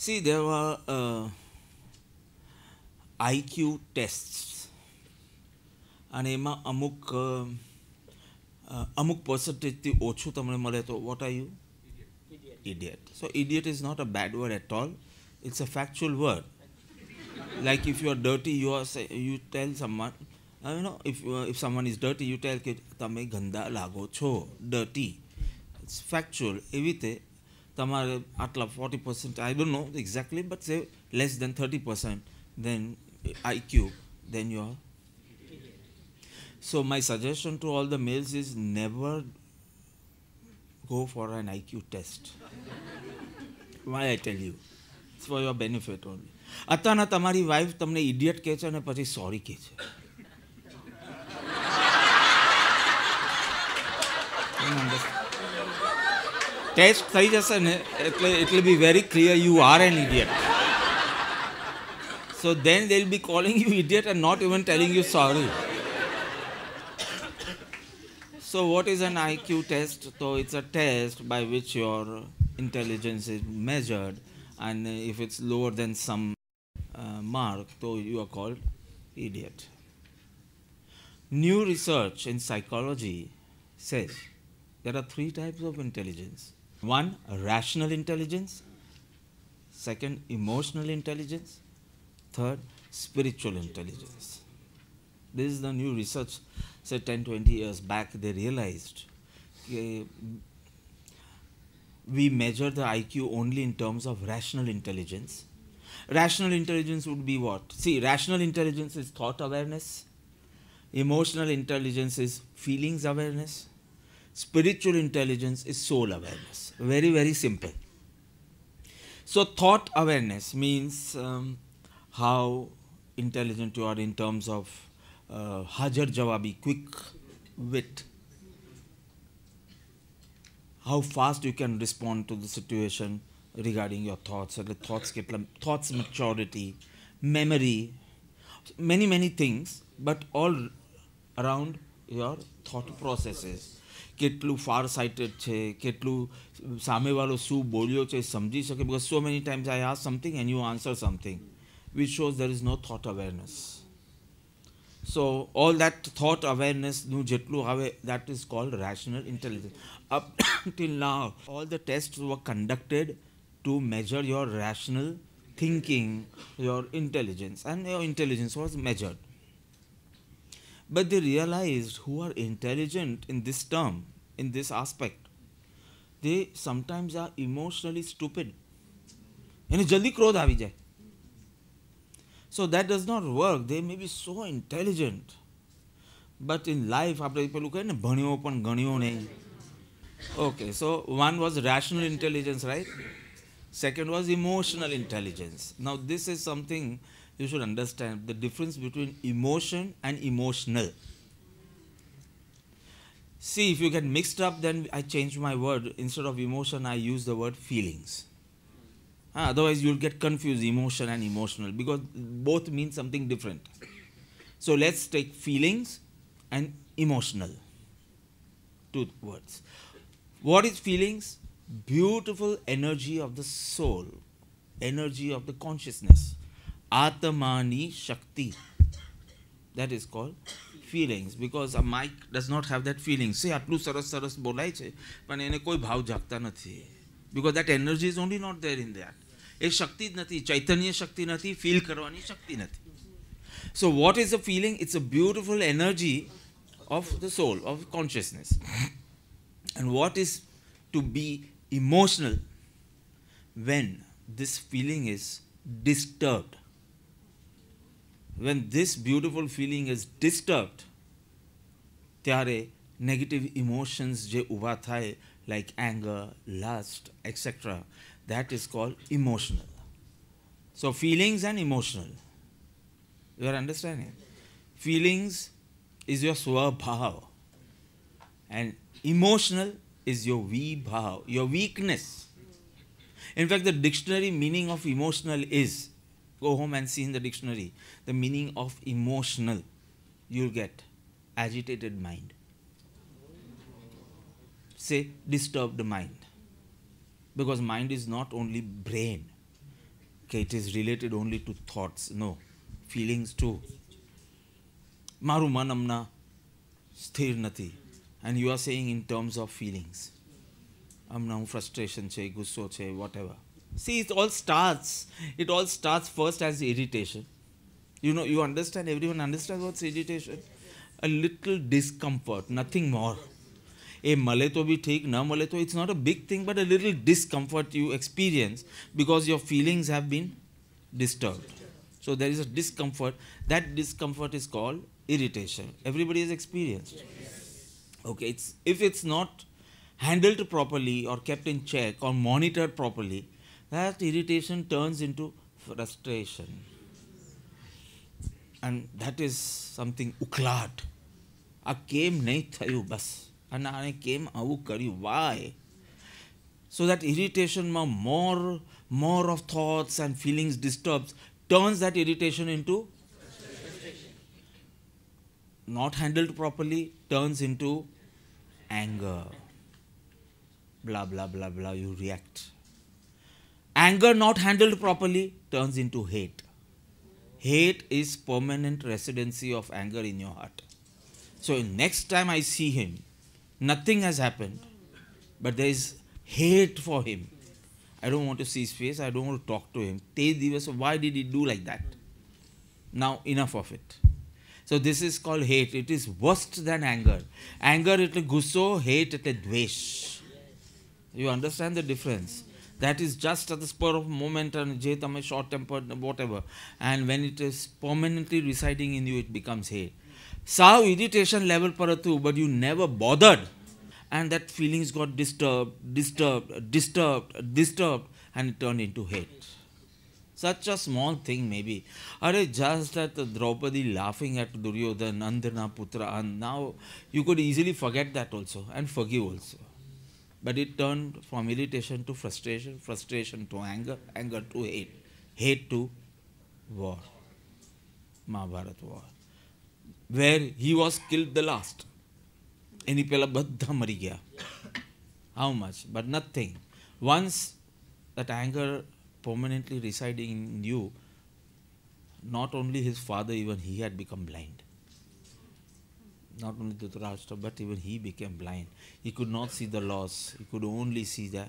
See, there were uh, IQ tests અને એમાં અમુક અ, અ, અમુક પર્સન્ટેજથી ઓછું તમને મળે તો what are you idiot. So idiot is not a bad word at all. It's a factual word. like if you are dirty, you are say, you tell someone, uh, you know, if uh, if someone is dirty, you tell કે તમે ગંદા લાગો છો dirty. It's factual. એવી રીતે તમારે આટલા forty percent I don't know exactly but say less than thirty percent then IQ, then you are. So my suggestion to all the males is never go for an IQ test. Why I tell you? It's for your benefit only. અત્યારના તમારી wife તમને idiot કહે છે અને પછી sorry કહે છે test થઈ જશે ને એટલે it will be very clear you are an idiot so then they will be calling you idiot and not even telling you sorry So, what is an IQ test? So, it's a test by which your intelligence is measured, and uh, if it's lower than some uh, mark, so you are called idiot. New research in psychology says there are three types of intelligence one, rational intelligence, second, emotional intelligence, third, spiritual intelligence. This is the new research, say 10 20 years back, they realized we measure the IQ only in terms of rational intelligence. Rational intelligence would be what? See, rational intelligence is thought awareness, emotional intelligence is feelings awareness, spiritual intelligence is soul awareness. Very, very simple. So, thought awareness means um, how intelligent you are in terms of uh, Hajar Jawabi, quick wit. How fast you can respond to the situation regarding your thoughts, or the thoughts, thoughts maturity, memory, many, many things, but all around your thought processes કેટલું far sighted છે, કેટલું સામેવાળો શું બોલ્યો છે, સમજી શકે? Because so many times I આ something and you answer something which shows there is no thought awareness so all that thought અવેરનેસનું જેટલું આવે that is called rational intelligence up till now all the test were conducted to measure your rational thinking your intelligence and your intelligence was measured. But they realized who are intelligent in this term, in this aspect, they sometimes are emotionally stupid. એને જલ્દી ક્રોધ આવી જાય So that does not work. They may be so intelligent. But in life, આપણે પેલું કહે ને ભણ્યો પણ ગણ્યો નહીં Okay, so one was rational intelligence, right? Second was emotional intelligence. Now, this is something you should understand the difference between emotion and emotional. See, if you get mixed up, then I change my word. Instead of emotion, I use the word feelings. Ah, otherwise, you'll get confused emotion and emotional because both mean something different. So, let's take feelings and emotional. Two words. What is feelings? Beautiful energy of the soul, energy of the consciousness. Atmani Shakti. That is called feelings because a mic does not have that feeling. See, આટલું સરસ સરસ બોલાય છે પણ એને કોઈ ભાવ જાગતા નથી because that energy is only not there in that. એ શક્તિ જ નથી ચૈતન્ય શક્તિ નથી ફીલ કરવાની શક્તિ નથી so what is a feeling it's a beautiful energy of the soul of consciousness and what is to be emotional when this feeling is disturbed when this beautiful feeling is disturbed ત્યારે negative emotions જે ઊભા થાય like anger lust etc that is called emotional so feelings and emotional you are understanding feelings is your swabhav and emotional is your vibhav your weakness in fact the dictionary meaning of emotional is go home and see in the dictionary the meaning of emotional you'll get agitated mind say disturbed mind because mind is not only brain કે it is related only to thoughts. No, feelings too. મારું મન હમણાં સ્થિર નથી and you are saying in terms of feelings. હમણાં હું frustration છે ગુસ્સો છે whatever. See, it all starts. It all starts first as irritation. You know, you understand, everyone understands what's irritation? A little discomfort, nothing more. Eh, a male to be take, na male to, it's not a big thing, but a little discomfort you experience because your feelings have been disturbed. So there is a discomfort. That discomfort is called irritation. Everybody has experienced. Okay, it's if it's not handled properly or kept in check or monitored properly, that irritation turns into frustration. And that is something ઉકલાટ આ કેમ નહીં થયું બસ અને આને કેમ આવું કર્યું Y so that irritation more more of thoughts and feelings disturbs turns that irritation into not handled properly turns into anger blah blah blah blah you react anger not handled properly turns into hate hate is permanent residency of anger in your heart so next time i see him nothing has happened but there is hate for him i don't want to see his face i don't want to talk to him તે દિવસ why did he do like that now enough of it so this is called hate it is worse than anger anger એટલે ગુસ્સો hate એટલે દ્વેષ you understand the difference that is just at the spur of moment and jetam is short tempered whatever. And when it is permanently residing in you it becomes hate saw irritation level paratu but you never bothered. And that feelings got disturbed disturbed disturbed disturbed and it turned into hate. Such a small thing maybe. Are just that draupadi laughing at duryodhan andana putra and now you could easily forget that also and forgive also but it turned from irritation to frustration, frustration to anger, anger to hate, hate to war. Mahabharat war. Where he was killed the last. એની પહેલાં બધા મરી ગયા how much but nothing once that anger permanently residing in you not only his father even he had become blind not only Dhritarashtra, but even he became blind. He could not see the laws, he could only see the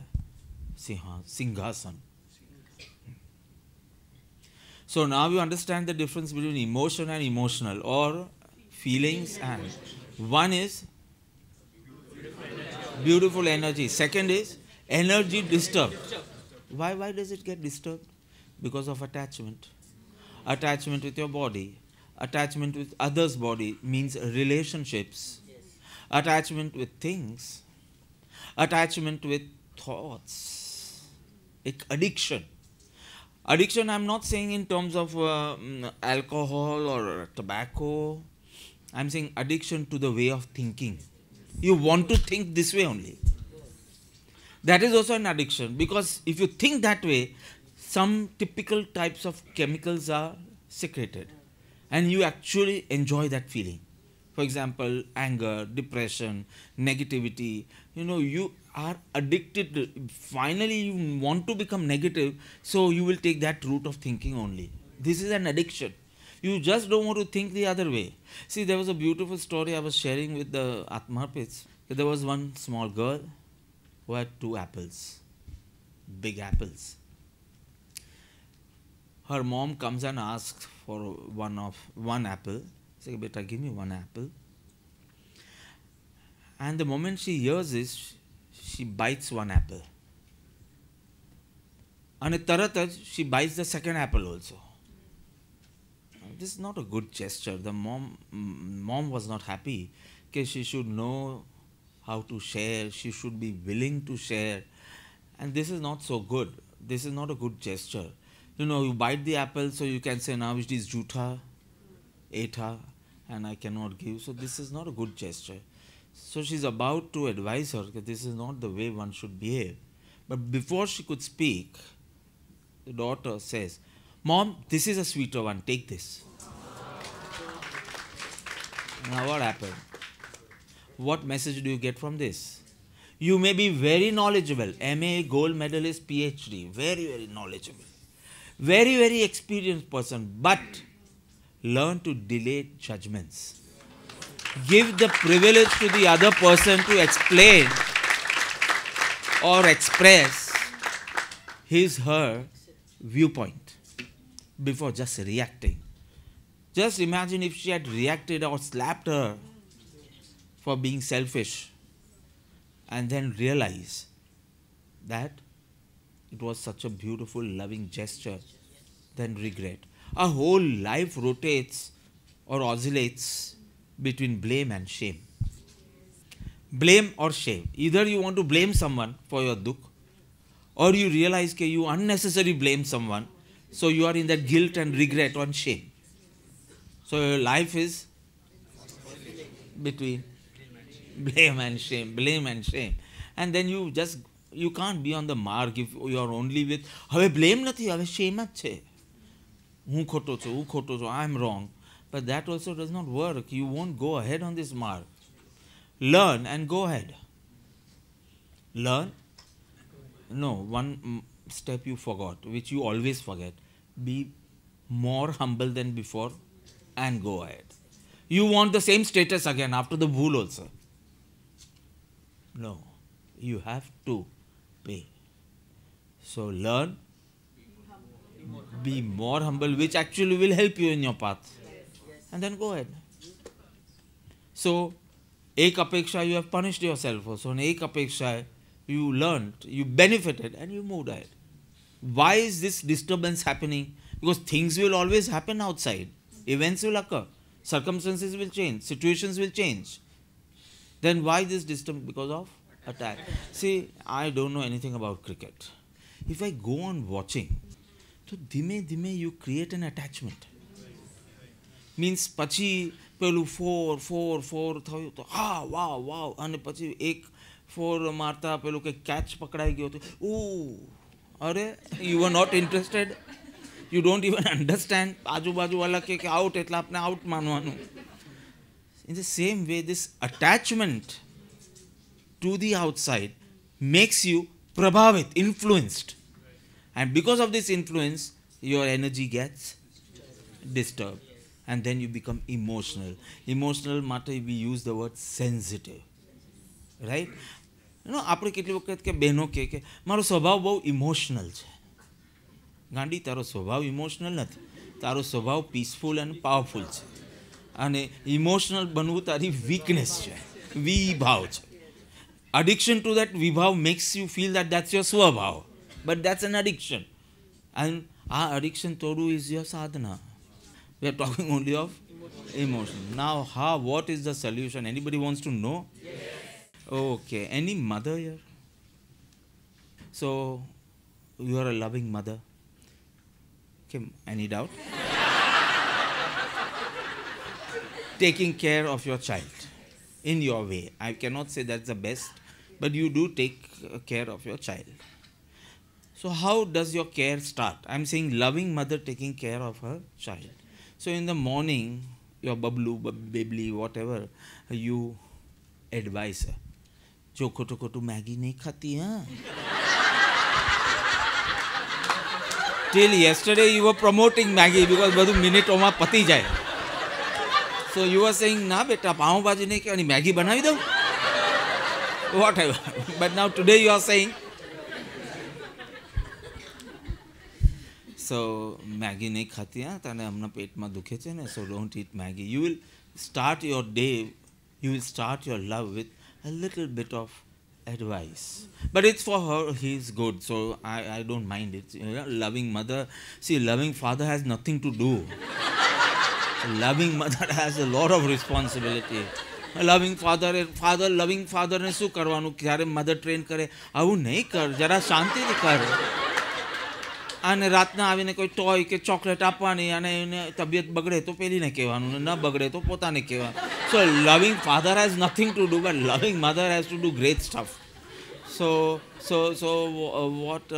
Singha, Singhasan. So now you understand the difference between emotion and emotional, or feelings and one is beautiful energy. Second is energy disturbed. Why, why does it get disturbed? Because of attachment. Attachment with your body, attachment with others' body means relationships, attachment with things, attachment with thoughts, addiction. Addiction, I'm not saying in terms of uh, alcohol or tobacco, I'm saying addiction to the way of thinking. You want to think this way only. That is also an addiction because if you think that way, some typical types of chemicals are secreted and you actually enjoy that feeling. For example, anger, depression, negativity. You know, you are addicted. To, finally, you want to become negative, so you will take that route of thinking only. This is an addiction. You just don't want to think the other way. See, there was a beautiful story I was sharing with the Atmarpits. There was one small girl who had two apples, big apples. Her mom comes and asks for one of one apple. Say, beta, give me one apple. And the moment she hears this, she bites one apple. And tarata, she bites the second apple also. This is not a good gesture. The mom, mom was not happy. Okay, she should know how to share. She should be willing to share. And this is not so good. This is not a good gesture you know, you bite the apple, so you can say now it is juta, eta, and I cannot give. So this is not a good gesture. So she's about to advise her that this is not the way one should behave. But before she could speak, the daughter says, Mom, this is a sweeter one, take this. now what happened? What message do you get from this? You may be very knowledgeable, MA, gold medalist, PhD, very, very knowledgeable very, very experienced person, but learn to delay judgments. Give the privilege to the other person to explain or express his, her viewpoint before just reacting. Just imagine if she had reacted or slapped her for being selfish and then realize that it was such a beautiful, loving gesture, then regret. Our whole life rotates or oscillates between blame and shame. Blame or shame. Either you want to blame someone for your dukh, or you realize that you unnecessarily blame someone, so you are in that guilt and regret and shame. So your life is between blame and shame, blame and shame. And then you just you can't be on the mark if you are only with હવે blame નથી હવે શેમ જ છે હું ખોટો છું હું ખોટો છું I am wrong but that also does not work you won't go ahead on this mark learn and go ahead learn no one step you forgot which you always forget be more humble than before and go ahead you want the same status again after the bhool also no you have to pay. So learn, be more humble, which actually will help you in your path. And then go ahead. So, ek apeksha, you have punished yourself also. And ek apeksha, you learned, you benefited, and you moved ahead. Why is this disturbance happening? Because things will always happen outside. Events will occur. Circumstances will change. Situations will change. Then why this disturbance? Because of attack. See, I don't know anything about cricket. If I go on watching, so dhime dhime you create an attachment. Means પછી પેલું four four four થયું તો હા વાવ વાવ અને પછી એક four મારતા પેલું કે કેચ પકડાઈ ગયો તો ઓ અરે you are not interested you don't even understand આજુબાજુવાળા કે આઉટ એટલે આપણે આઉટ માનવાનું in the same way this attachment to the outside makes you prabhavit, influenced. And because of this influence, your energy gets disturbed. And then you become emotional. Emotional matter, we use the word sensitive. Right? Know, આપણે કેટલી વખત કે બહેનો કહે કે મારો સ્વભાવ બહુ ઇમોશનલ છે ગાંડી તારો સ્વભાવ ઇમોશનલ નથી તારો સ્વભાવ પીસફુલ અને પાવરફુલ છે અને ઇમોશનલ બનવું તારી વીકનેસ છે વી ભાવ છે addiction to that vibhav makes you feel that that's your swabhav. But that's an addiction. And our addiction todu is your sadhana. We are talking only of emotion. Now, how, what is the solution? Anybody wants to know? Yes. Okay. Any mother here? So, you are a loving mother. Okay, any doubt? Taking care of your child in your way. I cannot say that's the best but you do take care of your child. So, how does your care start? I'm saying loving mother taking care of her child. So, in the morning, your bablu, babli, whatever, you advise her. जो खोटो खोटो Maggi नहीं खाती हाँ till yesterday you were promoting Maggie because બધું મિનિટોમાં પતી જાય so you were saying ના બેટા પાઉંભાજી નહીં કે મેગી બનાવી દઉં whatever. But now today you are saying. So Maggi નહીં ખાતી હા ma હમણાં પેટમાં So don't eat Maggi. You will start your day. You will start your love with a little bit of advice. But it's for her, he's good, so I, I don't mind it. You know, loving mother, see, loving father has nothing to do. loving mother has a lot of responsibility. Loving father father loving ફાધરને શું કરવાનું? જ્યારે mother train કરે, આવું નહીં કર, જરા શાંતિથી કર. અને રાતના આવીને કોઈ ટોય કે ચોકલેટ આપવાની અને એને તબિયત બગડે તો પેલીને કહેવાનું ન બગડે તો પોતાને કહેવાનું. So loving father has nothing to do but loving mother has to do great stuff so so so what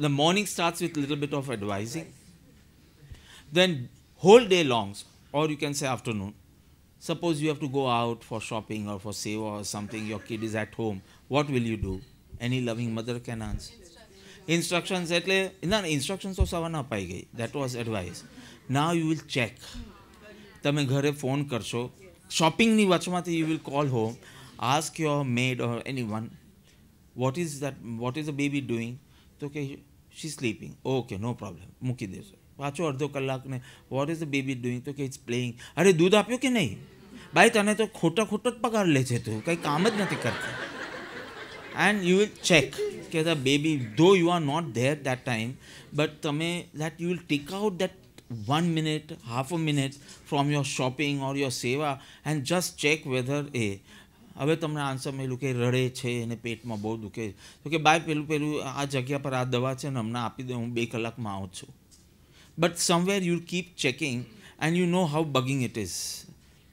the morning starts with little bit of little bit whole day then whole day can say afternoon. Suppose you have to go out for shopping or for seva or something, your kid is at home. What will you do? Any loving mother can answer. Instructions એટલે ના instructions તો સવારના અપાઈ ગઈ that was advice now you will check તમે ઘરે phone કરશો શોપિંગની વચમાંથી you will call home ask your maid or anyone what is that what is the baby doing તો કે she sleeping okay no problem મૂકી દેશો પાછો અડધો કલાકને what is the baby doing તો કે ઇટ્સ પ્લેઇંગ અરે દૂધ આપ્યું કે નહીં ભાઈ, તને તો ખોટા ખોટો જ પગાર લે છે તું. કંઈ કામ જ નથી કરતી. એન્ડ યુ વિલ ચેક કે the baby though you are not there that time but તમે that you will take out that one minute half a minute from your shopping or your seva and just check whether a હવે તમને answer મળ્યું કે રડે છે અને પેટમાં બહુ દુખે તો કે બાય પેલું પેલું આ જગ્યા પર આ દવા છે ને હમણાં આપી દે, હું બે કલાકમાં આવું છું. But somewhere you keep checking and you know how bugging it is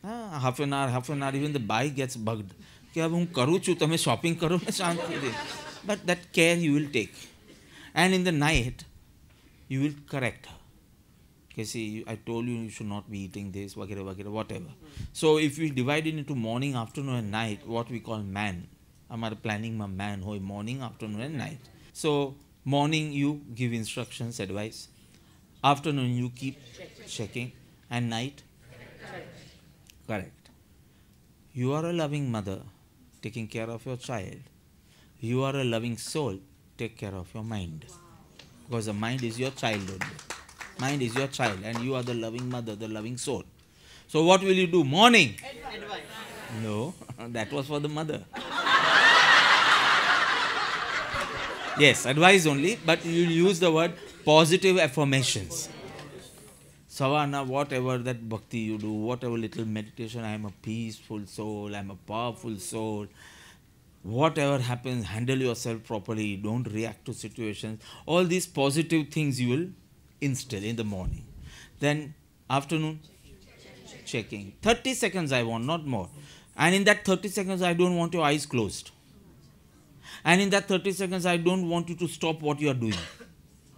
હા half an hour half an hour even the by gates બગડ કે હવે હું કરું છું તમે શોપિંગ કરો ને શાંતિથી but that care you will take and in the night you will correct okay see i told you you should not be eating this vagera vagera whatever so if we divide it into morning afternoon and night what we call man અમારે પ્લાનિંગમાં main હોય morning afternoon and night so morning you give instructions advice afternoon you keep checking and night correct. You are a loving mother, taking care of your child. You are a loving soul, take care of your mind. Because the mind is your child. Mind is your child, and you are the loving mother, the loving soul. So, what will you do? Morning? Advice. No, that was for the mother. yes, advice only, but you use the word positive affirmations. Savana, whatever that bhakti you do, whatever little meditation, I am a peaceful soul, I am a powerful soul. Whatever happens, handle yourself properly, don't react to situations. All these positive things you will instill in the morning. Then, afternoon, checking. 30 seconds I want, not more. And in that 30 seconds, I don't want your eyes closed. And in that 30 seconds, I don't want you to stop what you are doing.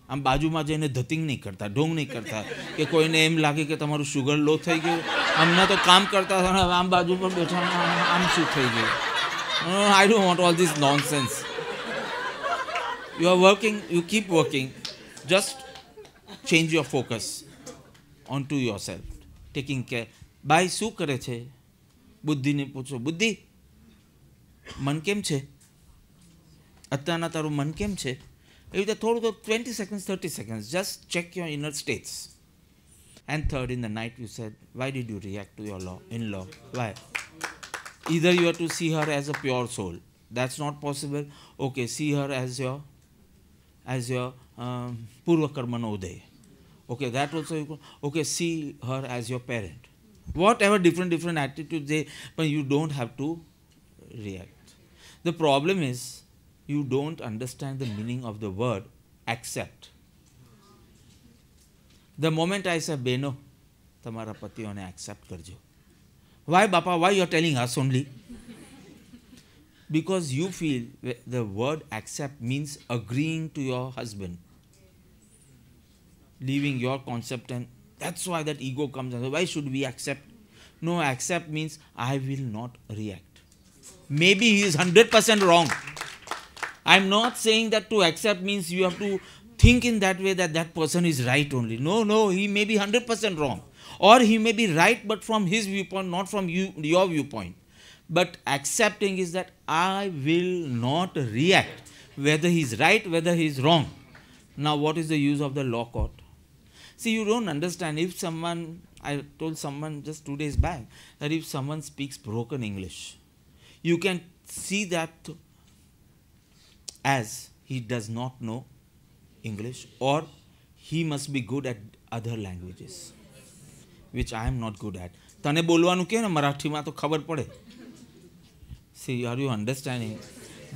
આમ બાજુમાં જઈને ધતિંગ નહીં કરતા, ઢોંગ નહીં કરતા, કે કોઈને એમ લાગે કે તમારું શુગર લો થઈ ગયું. હમણાં તો કામ કરતા હતા આમ બાજુ પર બેઠા આમ શું થઈ ગયું? I don't want all this nonsense you are working you keep working just change your focus on to yourself taking care by શું કરે છે? બુદ્ધિને પૂછો. બુદ્ધિ, મન કેમ છે? અત્યારના તારું મન કેમ છે? If the throw of 20 seconds, 30 seconds, just check your inner states. And third, in the night, you said, Why did you react to your law in law? Why? Either you have to see her as a pure soul. That's not possible. Okay, see her as your as your um, Purva Karmanodaya. Okay, that also you could, okay, see her as your parent. Whatever different different attitudes they but you don't have to react. The problem is you don't understand the meaning of the word accept the moment i say beno તમારા પતિઓને accept કરજો why bapa why you're telling us only because you feel the word accept means agreeing to your husband leaving your concept and that's why that ego comes and why should we accept no accept means i will not react maybe he is 100% wrong i'm not saying that to accept means you have to think in that way that that person is right only. No no he may be 100% wrong. Or he may be right but from his viewpoint not from you your viewpoint. But accepting is that i will not react whether he's right whether he's wrong. Now what is the use of the law court? See you don't understand. If someone i told someone just two days back that if someone speaks broken english you can see that as he does not know english or he must be good at other languages, which I am not good at તને બોલવાનું કે ને મરાઠીમાં તો ખબર પડે. See are you understanding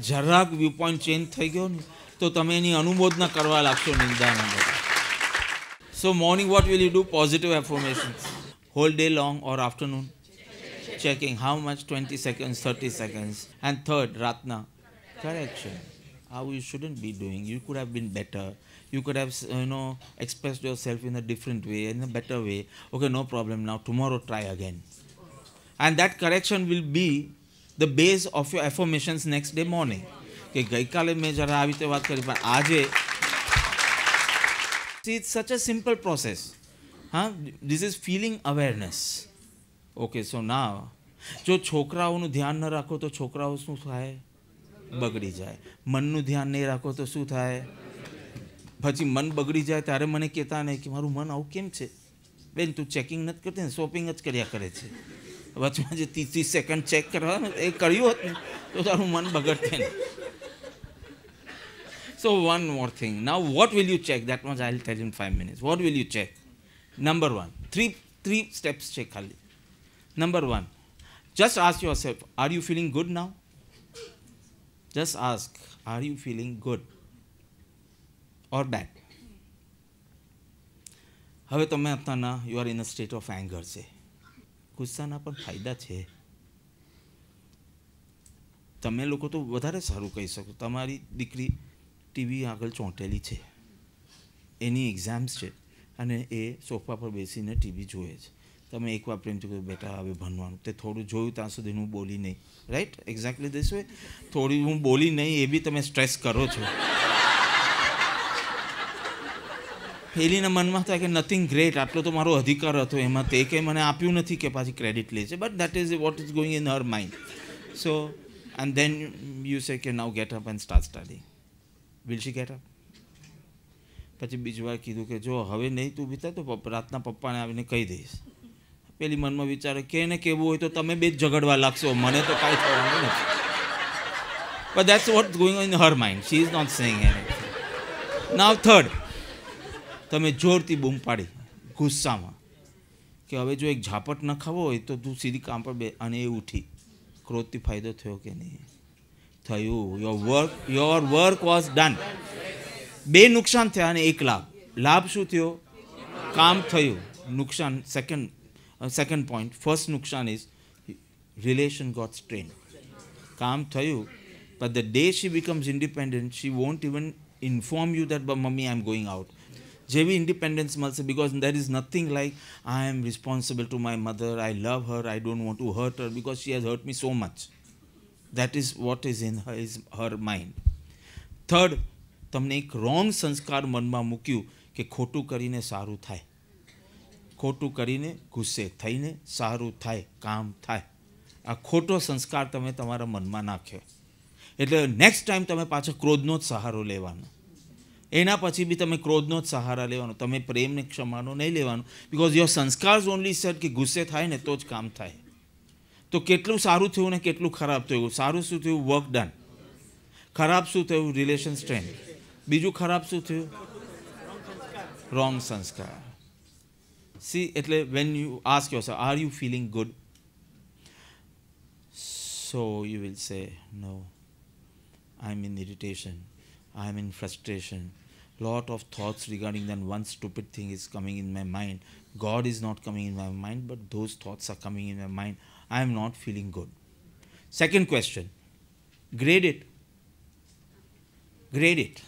જરાક view point change થઈ ગયો ને, તો તમે એની અનુમોદના કરવા લાગશો નિંદાના બધા. So morning what will you do positive affirmation whole day long or afternoon checking how much twenty second thirty second and third રાતના. Correction how you shouldn't be doing. You could have been better. You could have, you know, expressed yourself in a different way, in a better way. Okay, no problem. Now tomorrow try again, and that correction will be the base of your affirmations next day morning. કે ગઈકાલે મેં જરા આવી રીતે વાત કરી પણ આજે it's such a simple process હા this is feeling awareness okay so ના જો છોકરાઓનું ધ્યાન ન રાખો તો છોકરાઓ શું થાય બગડી જાય મનનું ધ્યાન નહીં રાખો તો શું થાય પછી મન બગડી જાય ત્યારે મને કહેતા નહીં કે મારું મન આવું કેમ છે બેન તું ચેકિંગ નથી કરતી ને શોપિંગ જ કર્યા કરે છે વચમાં જે ત્રીસ ત્રીસ સેકન્ડ ચેક કરવા ને એ કર્યું હોત ને તો તારું મન બગડતે ને so one more thing now what will you check that much I will tell in five minutes what will you check number one three three steps છે ખાલી number one just ask yourself are you feeling good now just ask are you feeling good or bad? હવે તમે અત્યારના you are in a state of anger છે. ગુસ્સાના પણ ફાયદા છે. તમે લોકો તો વધારે સારું કહી શકો. તમારી દીકરી ટીવી આગળ ચોંટેલી છે. એની એક્ઝામ્સ છે અને એ સોફા પર બેસીને ટીવી જુએ છે. તમે એકવાર પ્રેમથી કહ્યું બેટા હવે ભણવાનું. તે થોડું જોયું ત્યાં સુધી હું બોલી નહીં. રાઈટ એક્ઝેક્ટલી દિસ વે થોડી હું બોલી નહીં, એ બી તમે સ્ટ્રેસ કરો છો. હેલીના મનમાં થાય કે નથિંગ ગ્રેટ આટલો તો મારો અધિકાર હતો એમાં. તે કંઈ મને આપ્યું નથી કે પાછી ક્રેડિટ લે છે but that is what is going in her mind so and then you say કે now get up and start study will she get up પછી બીજી વાર કીધું કે જો હવે નહીં તું બીતા તો રાતના પપ્પાને આવીને કહી દઈશ. પેલી મનમાં વિચારે કે ને કહેવું હોય તો તમે બે જ ઝઘડવા લાગશો, મને તો કાંઈ થવાનું નથી. But that's what going in her mind she is not saying any now third તમે જોરથી બૂમ પાડી, ગુસ્સામાં, કે હવે જો એક ઝાપટ ન ખાવો હોય તો તું સીધી કામ પર બે, અને એ ઉઠી. ક્રોધથી ફાયદો થયો કે નહીં? થયું. Your work your work was done બે નુકસાન થયા અને એક લાભ. લાભ શું થયો? કામ થયું. નુકસાન second second point, first nukshan is relation got strained. કામ થયું but the day she becomes independent, she won't even inform you that but I I'm going out જેવી ઇન્ડિપેન્ડન્સ મળશે because there is nothing like I am responsible to my mother I love her I don't want to hurt her because she has hurt me so much that is what is in is her mind third તમને એક wrong સંસ્કાર મનમાં મૂક્યું કે ખોટું કરીને સારું થાય. ખોટું કરીને ગુસ્સે થઈને સારું થાય, કામ થાય. આ ખોટો સંસ્કાર તમે તમારા મનમાં નાખ્યો. એટલે નેક્સ્ટ ટાઈમ તમે પાછો ક્રોધનો જ સહારો લેવાનો. એના પછી બી તમે ક્રોધનો જ સહારા લેવાનો. તમે પ્રેમને ક્ષમાનો નહીં લેવાનો. Because your sanskar only set કે ગુસ્સે થાય ને તો જ કામ થાય. તો કેટલું સારું થયું ને કેટલું ખરાબ થયું? સારું શું થયું? વર્ક ડન ખરાબ શું થયું? રિલેશન સ્ટ્રેન્ડ બીજું ખરાબ શું થયું? રોંગ સંસ્કાર. સી એટલે when you ask your R you feeling good so you will સે નો આઈ એમ in irritation I am in frustration. Lot of thoughts regarding that one stupid thing is coming in my mind. God is not coming in my mind, but those thoughts are coming in my mind. I am not feeling good. Second question grade it. Grade it.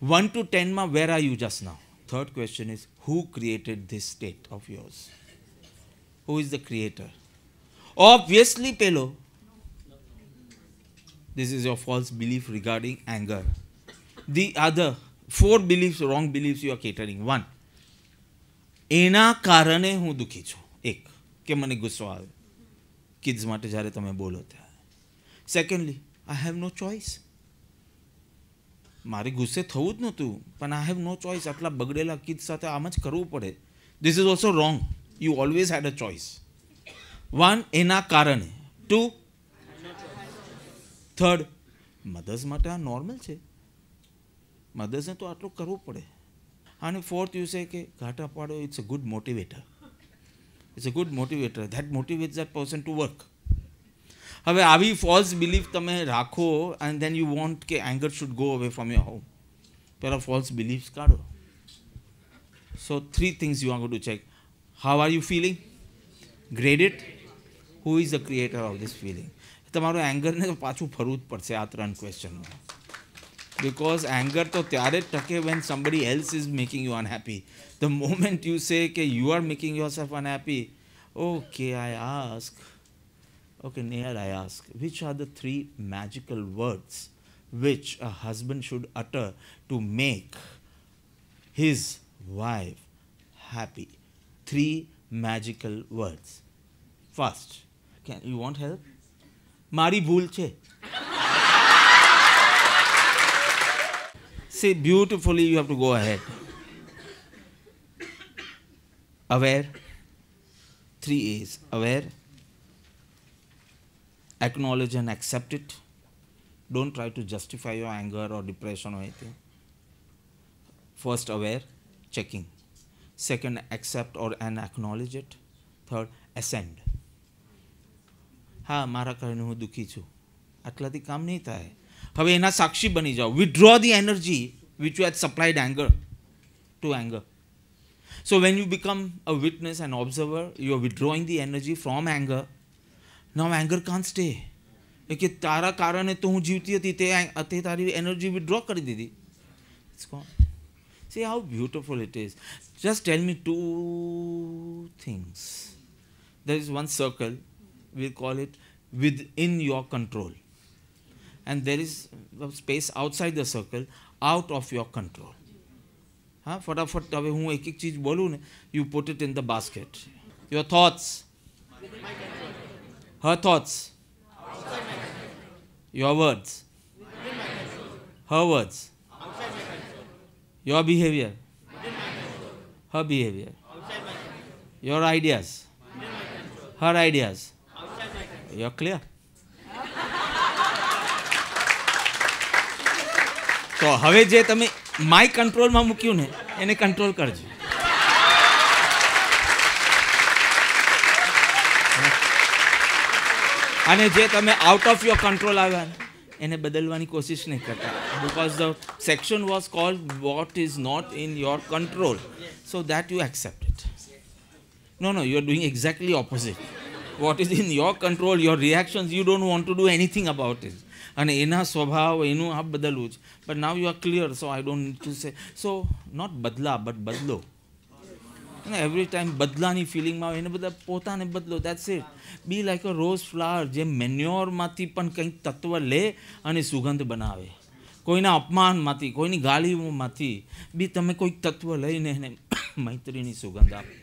1 to 10, ma, where are you just now? Third question is who created this state of yours? Who is the creator? Obviously, Pelo. This is your false belief regarding anger. The other four beliefs, wrong beliefs you are catering. One, એના કારણે હું દુઃખી છું એક કે મને ગુસ્સો આવે કિડ્સ માટે જ્યારે તમે બોલો ત્યારે secondly I have no choice મારે ગુસ્સે થવું જ નહોતું, પણ આઈ હેવ નો ચોઇસ આટલા બગડેલા કિડ્સ સાથે આમ જ કરવું પડે. This is also wrong you always had a choice one એના કારણે. ટુ થર્ડ મધર્સ માટે આ નોર્મલ છે. મધર્સને તો આટલું કરવું પડે. અને ફોર્થ યુ સે કે ઘાટા પાડો it's a good motivator it's a good motivator that motivate that person to work હવે આવી ફોલ્સ બિલીફ તમે રાખો એન્ડ ધેન યુ વોન્ટ કે anger should go away from your home પેલા ફોલ્સ બિલીફ્સ કાઢો. So three things you are to check how are you feeling grade it who is the creator of this feeling તમારું એંગરને પાછું ફરવું જ પડશે આ ત્રણ ક્વેશ્ચનમાં because anger તો ત્યારે જ ટકે when somebody else is making you unhappy. The moment you say કે you are making yourself unhappy, okay, i ask okay Nehal, i ask which are the three magical words which a husband should utter to make his wife happy. Three magical words. First, can you want help? મારી ભૂલ છે See, beautifully you have to go ahead. Aware. Three A's. Aware. Acknowledge and accept it. Don't try to justify your anger or depression or anything. First, aware, checking. Second, accept or and acknowledge it. Third, ascend. હા મારા કારણે હું દુઃખી છું આટલાથી કામ નહીં થાય હવે એના સાક્ષી બની જાઓ withdraw the energy which you had સપ્લાઇડ anger to anger So when you become a witness and observer, you are withdrawing the energy from anger. Now anger can't stay. એ કે તારા કારણે તો હું જીવતી હતી તે તે તારી એનર્જી વિડ્રો કરી દીધી it's gone See how beautiful it is. Just tell me two things. There is one circle, we'll call it within your control. And there is a space outside the circle, out of your control. હા ફટાફટ હવે હું એક એક ચીજ બોલું ને you put it in the basket your thoughts her thoughts your words her words your behavior her behavior your ideas her ideas you're clear તો હવે જે તમે માય કંટ્રોલમાં મૂક્યું ને એને કંટ્રોલ કરજો અને જે તમે આઉટ ઓફ યોર કંટ્રોલ આવ્યા એને બદલવાની કોશિશ નહીં કરતા. Because the section was called what is not in your control so that you accept it no no you are doing exactly opposite what is in your control your reactions you don't want to do anything about it અને એના સ્વભાવ, એનું આ બદલવું જ. But now you are clear so I don't to say so not બદલા but બદલો. અને એવરી ટાઈમ બદલાની ફિલિંગમાં આવે એને બધા પોતાને બદલો that's it be like a rose flower જે મેન્યોરમાંથી પણ કંઈક તત્વ લે અને સુગંધ બનાવે. કોઈના અપમાનમાંથી, કોઈની ગાળીઓમાંથી બી તમે કોઈક તત્વ લઈને એને મૈત્રીની સુગંધ આપો.